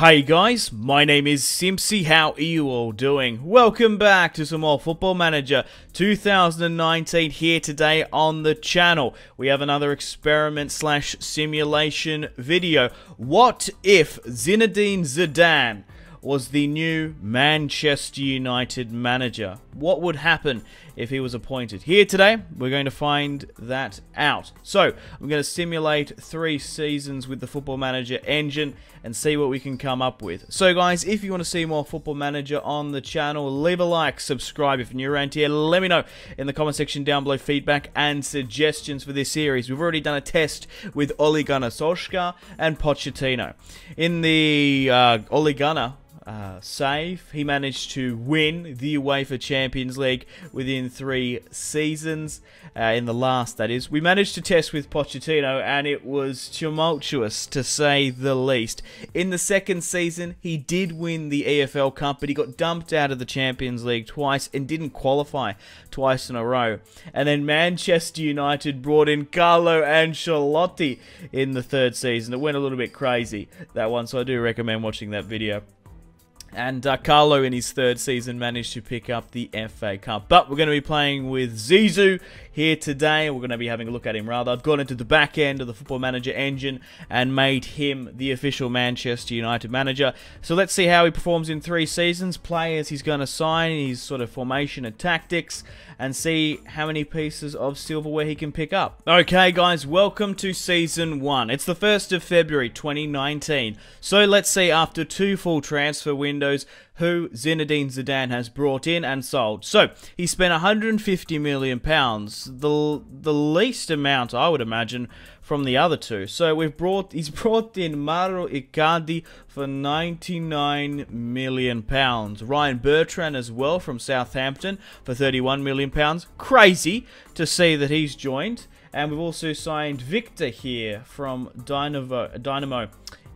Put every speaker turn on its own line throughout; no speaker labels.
Hey guys, my name is Simpzy. How are you all doing? Welcome back to some more Football Manager 2019 here today on the channel. We have another experiment slash simulation video. What if Zinedine Zidane was the new Manchester United manager. What would happen if he was appointed? Here today, we're going to find that out. So, I'm going to simulate three seasons with the Football Manager engine and see what we can come up with. So guys, if you want to see more Football Manager on the channel, leave a like, subscribe if you're new around here, let me know in the comment section down below feedback and suggestions for this series. We've already done a test with Ole Gunnar Solskjaer and Pochettino. In the uh, Ole Gunnar uh, save. He managed to win the UEFA Champions League within three seasons. Uh, in the last, that is. We managed to test with Pochettino, and it was tumultuous to say the least. In the second season, he did win the EFL Cup, but he got dumped out of the Champions League twice and didn't qualify twice in a row. And then Manchester United brought in Carlo Ancelotti in the third season. It went a little bit crazy, that one, so I do recommend watching that video. And uh, Carlo in his third season managed to pick up the FA Cup. But we're going to be playing with Zizou here today. We're going to be having a look at him rather. I've gone into the back end of the Football Manager engine and made him the official Manchester United manager. So let's see how he performs in three seasons, players he's going to sign, his sort of formation and tactics, and see how many pieces of silverware he can pick up. Okay guys, welcome to Season 1. It's the 1st of February 2019. So let's see after two full transfer windows who Zinedine Zidane has brought in and sold. So, he spent 150 million pounds, the the least amount I would imagine from the other two. So, we've brought he's brought in Mauro Icardi for 99 million pounds. Ryan Bertrand as well from Southampton for 31 million pounds. Crazy to see that he's joined. And we've also signed Victor here from Dynamo, Dynamo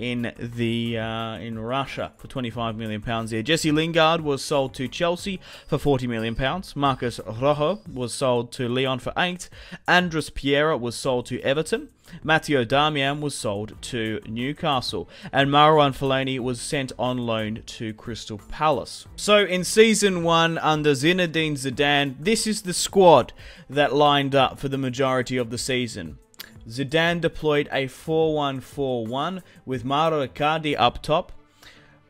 in the uh, in Russia for 25 million pounds here. Jesse Lingard was sold to Chelsea for 40 million pounds. Marcos Rojo was sold to Lyon for 8. Andreas Pereira was sold to Everton. Matteo Darmian was sold to Newcastle, and Marouane Fellaini was sent on loan to Crystal Palace. So in season one under Zinedine Zidane, this is the squad that lined up for the majority of the season. Zidane deployed a 4-1-4-1 with Mauro Icardi up top,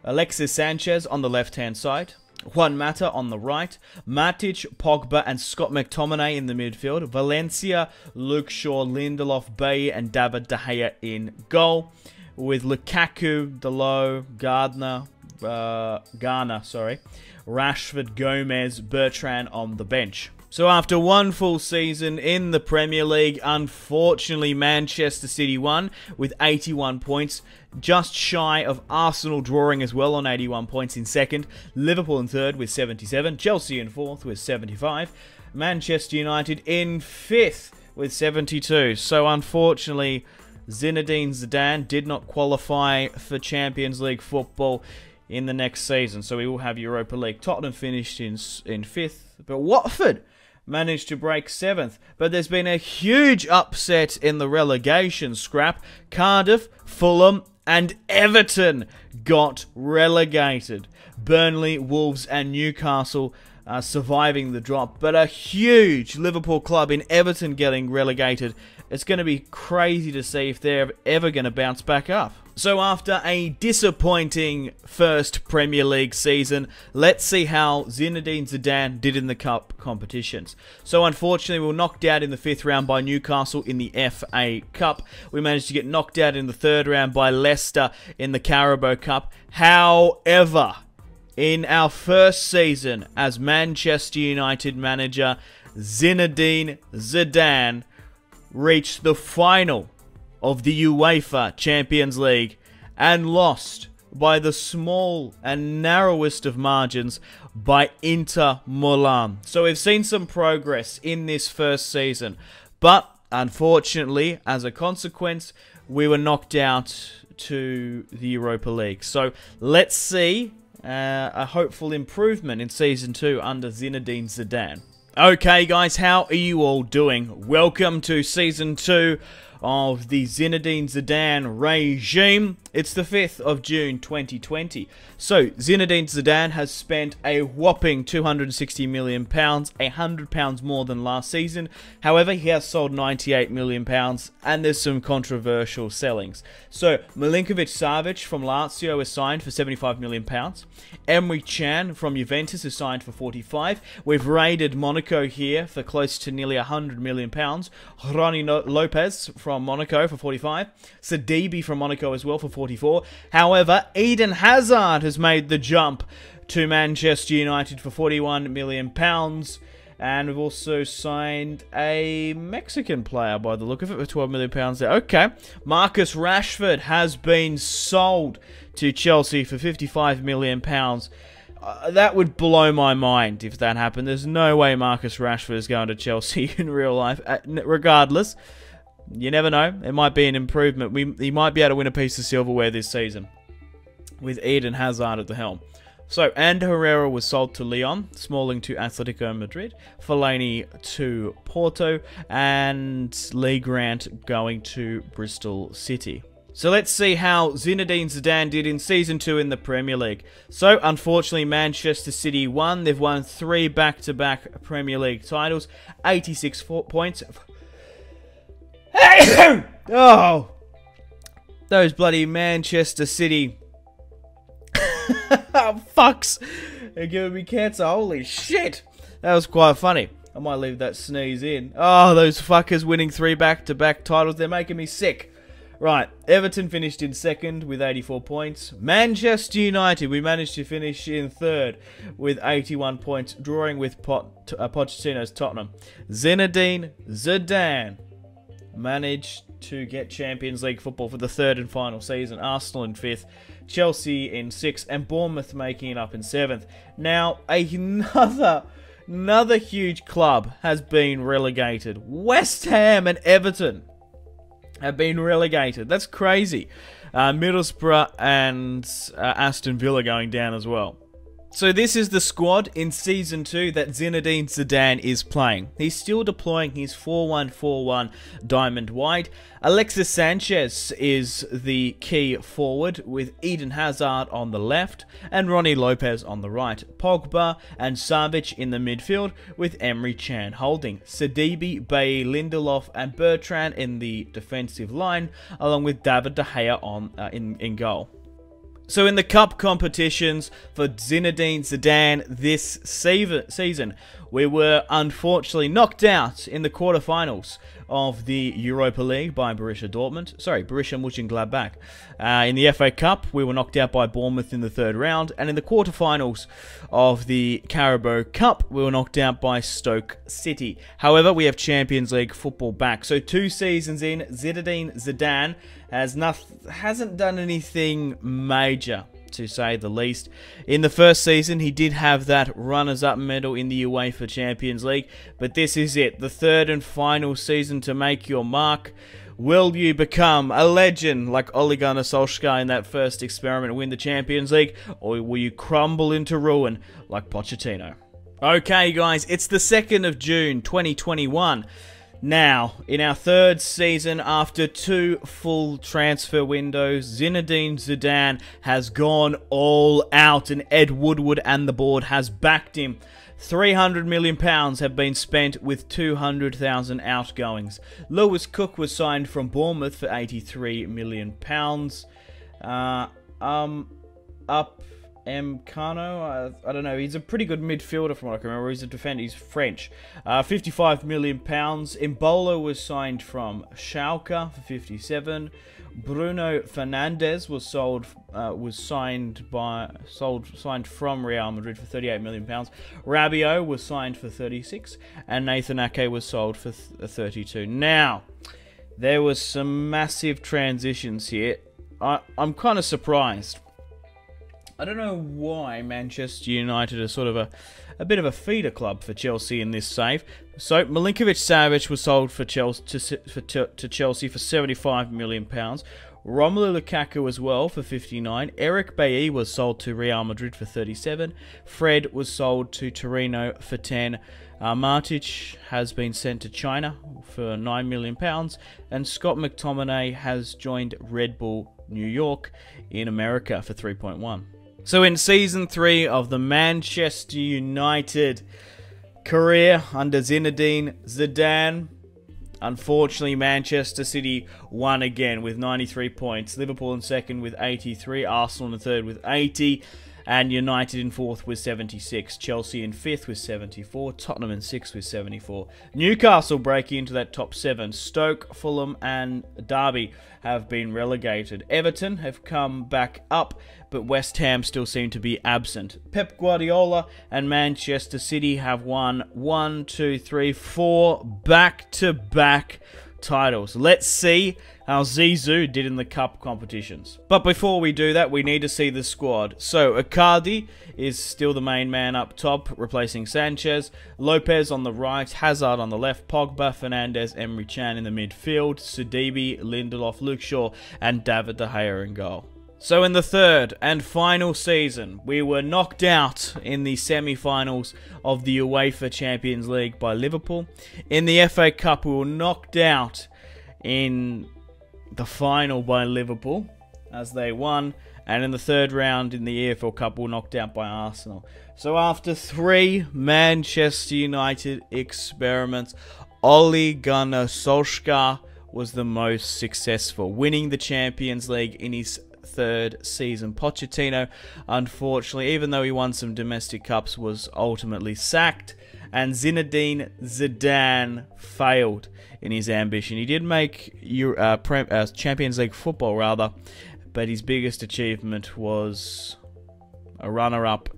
Alexis Sanchez on the left-hand side, Juan Mata on the right, Matic, Pogba, and Scott McTominay in the midfield, Valencia, Luke Shaw, Lindelof, Bailly, and David De Gea in goal, with Lukaku, Dalot, Gardner, uh, Garner, sorry, Rashford, Gomez, Bertrand on the bench. So after one full season in the Premier League, unfortunately Manchester City won with 81 points, just shy of Arsenal drawing as well on 81 points in second, Liverpool in third with 77, Chelsea in fourth with 75, Manchester United in fifth with 72. So unfortunately, Zinedine Zidane did not qualify for Champions League football in the next season. So we will have Europa League. Tottenham finished in in fifth, but Watford managed to break seventh. But there's been a huge upset in the relegation scrap. Cardiff, Fulham, and Everton got relegated. Burnley, Wolves, and Newcastle uh, surviving the drop, but a huge Liverpool club in Everton getting relegated. It's going to be crazy to see if they're ever going to bounce back up. So after a disappointing first Premier League season, let's see how Zinedine Zidane did in the cup competitions. So unfortunately, we were knocked out in the fifth round by Newcastle in the FA Cup. We managed to get knocked out in the third round by Leicester in the Carabao Cup. However, in our first season as Manchester United manager, Zinedine Zidane reached the final of the UEFA Champions League and lost by the small and narrowest of margins by Inter Milan. So we've seen some progress in this first season, but unfortunately, as a consequence, we were knocked out to the Europa League. So let's see uh, a hopeful improvement in Season 2 under Zinedine Zidane. Okay guys, how are you all doing? Welcome to Season 2 of the Zinedine Zidane regime. It's the 5th of June 2020. So, Zinedine Zidane has spent a whopping £260 million, £100 more than last season. However, he has sold £98 million, and there's some controversial sellings. So, Milinkovic Savic from Lazio is signed for £75 million. Emre Can from Juventus is signed for 45 We've raided Monaco here for close to nearly £100 million. Rony Lopes from Monaco for 45 Sidibe from Monaco as well for 44. However, Eden Hazard has made the jump to Manchester United for 41 million pounds. And we've also signed a Mexican player by the look of it for 12 million pounds there. Okay. Marcus Rashford has been sold to Chelsea for 55 million pounds. Uh, that would blow my mind if that happened. There's no way Marcus Rashford is going to Chelsea in real life. Uh, regardless, you never know. It might be an improvement. We, he might be able to win a piece of silverware this season with Eden Hazard at the helm. So, and Herrera was sold to Lyon, Smalling to Atletico Madrid, Fellaini to Porto, and Lee Grant going to Bristol City. So let's see how Zinedine Zidane did in Season 2 in the Premier League. So, unfortunately, Manchester City won. They've won three back-to-back -back Premier League titles, 86 points, oh, those bloody Manchester City fucks are giving me cancer. Holy shit, that was quite funny. I might leave that sneeze in. Oh, those fuckers winning three back-to-back -back titles. They're making me sick. Right, Everton finished in second with 84 points. Manchester United, we managed to finish in third with 81 points, drawing with Pot uh, Pochettino's Tottenham. Zinedine Zidane managed to get Champions League football for the third and final season. Arsenal in fifth, Chelsea in sixth, and Bournemouth making it up in seventh. Now, another another huge club has been relegated. West Ham and Everton have been relegated. That's crazy. Uh, Middlesbrough and uh, Aston Villa going down as well. So this is the squad in Season 2 that Zinedine Zidane is playing. He's still deploying his 4-1-4-1 diamond wide. Alexis Sanchez is the key forward with Eden Hazard on the left and Rony Lopes on the right. Pogba and Savic in the midfield with Emre Can holding. Sidibe, Bailly, Lindelof and Bertrand in the defensive line along with David De Gea on, uh, in, in goal. So in the cup competitions for Zinedine Zidane this season, we were unfortunately knocked out in the quarterfinals of the Europa League by Borussia Dortmund. Sorry, Borussia Mönchengladbach. Uh, in the FA Cup, we were knocked out by Bournemouth in the third round. And in the quarterfinals of the Carabao Cup, we were knocked out by Stoke City. However, we have Champions League football back. So two seasons in, Zinedine Zidane has not, hasn't done anything major to say the least. In the first season, he did have that runners-up medal in the UEFA Champions League, but this is it, the third and final season to make your mark. Will you become a legend like Ole Gunnar Solskjaer in that first experiment win the Champions League, or will you crumble into ruin like Pochettino? Okay, guys, it's the 2nd of June, 2021. Now, in our third season, after two full transfer windows, Zinedine Zidane has gone all out, and Ed Woodward and the board has backed him. 300 million pounds have been spent with 200,000 outgoings. Lewis Cook was signed from Bournemouth for 83 million pounds. Uh, um, up M. Cano. I, I, don't know. He's a pretty good midfielder from what I can remember. He's a defender. He's French. Uh, 55 million pounds. Embolo was signed from Schalke for 57. Bruno Fernandes was sold. Uh, was signed by sold signed from Real Madrid for 38 million pounds. Rabiot was signed for 36, and Nathan Ake was sold for th 32. Now, there was some massive transitions here. I, I'm kind of surprised I don't know why Manchester United are sort of a, a bit of a feeder club for Chelsea in this save. So Milinkovic Savic was sold for Chelsea to, for, to Chelsea for 75 million pounds. Romelu Lukaku as well for 59. Eric Bailly was sold to Real Madrid for 37. Fred was sold to Torino for 10. Uh, Matic has been sent to China for 9 million pounds, and Scott McTominay has joined Red Bull New York in America for 3.1. So in season 3 of the Manchester United career under Zinedine Zidane, Unfortunately, Manchester City won again with 93 points. Liverpool in second with 83. Arsenal in third with 80 and United in fourth with 76, Chelsea in fifth with 74, Tottenham in sixth with 74. Newcastle breaking into that top seven. Stoke, Fulham, and Derby have been relegated. Everton have come back up, but West Ham still seem to be absent. Pep Guardiola and Manchester City have won one, two, three, four back to back titles. Let's see how Zizou did in the cup competitions. But before we do that, we need to see the squad. So, Icardi is still the main man up top, replacing Sanchez. Lopes on the right, Hazard on the left, Pogba, Fernandes, Emre Can in the midfield, Sidibe, Lindelof, Luke Shaw, and David De Gea in goal. So in the third and final season, we were knocked out in the semi-finals of the UEFA Champions League by Liverpool. In the FA Cup, we were knocked out in the final by Liverpool as they won. And in the third round in the EFL Cup, we were knocked out by Arsenal. So after three Manchester United experiments, Ole Gunnar Solskjaer was the most successful, winning the Champions League in his third season. Pochettino, unfortunately, even though he won some domestic cups, was ultimately sacked, and Zinedine Zidane failed in his ambition. He did make uh, uh, Champions League football, rather, but his biggest achievement was a runner-up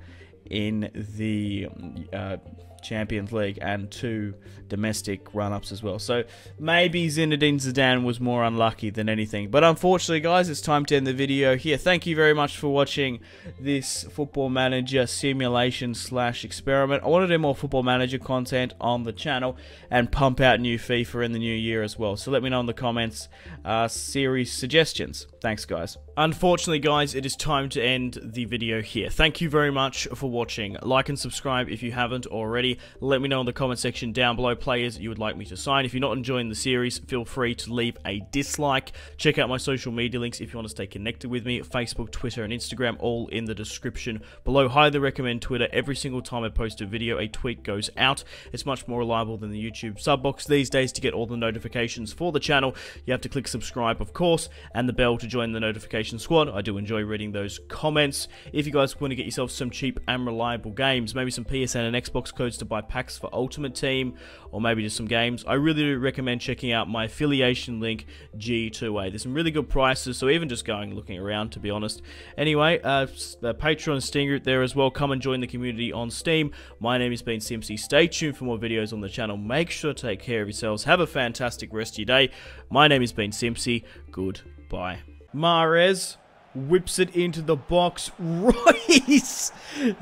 in the uh, Champions League and two domestic run-ups as well. So maybe Zinedine Zidane was more unlucky than anything. But unfortunately, guys, it's time to end the video here. Thank you very much for watching this Football Manager simulation slash experiment. I want to do more Football Manager content on the channel and pump out new FIFA in the new year as well. So let me know in the comments uh, series suggestions. Thanks, guys. Unfortunately, guys, it is time to end the video here. Thank you very much for watching. Like and subscribe if you haven't already. Let me know in the comment section down below players you would like me to sign. If you're not enjoying the series, feel free to leave a dislike. Check out my social media links if you want to stay connected with me. Facebook, Twitter, and Instagram, all in the description below. Highly recommend Twitter. Every single time I post a video, a tweet goes out. It's much more reliable than the YouTube sub box these days to get all the notifications for the channel. You have to click subscribe, of course, and the bell to join the notification Squad. I do enjoy reading those comments. If you guys want to get yourself some cheap and reliable games, maybe some PSN and Xbox codes to buy packs for Ultimate Team, or maybe just some games, I really do recommend checking out my affiliation link, G2A. There's some really good prices, so even just going looking around, to be honest. Anyway, uh, the Patreon Steam group there as well. Come and join the community on Steam. My name has been Simpzy. Stay tuned for more videos on the channel. Make sure to take care of yourselves. Have a fantastic rest of your day. My name has been Simpzy. Goodbye. Mahrez whips it into the box. Reus!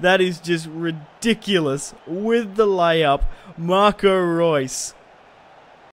That is just ridiculous. With the layup, Marco Reus